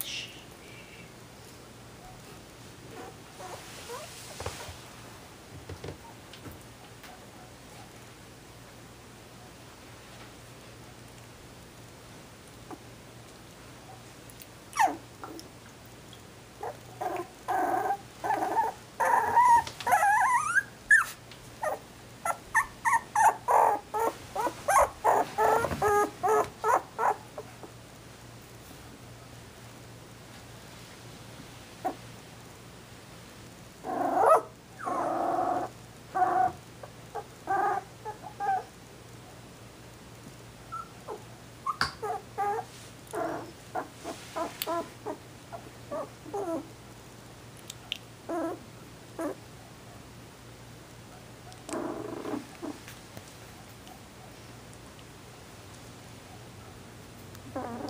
watch. Thank you.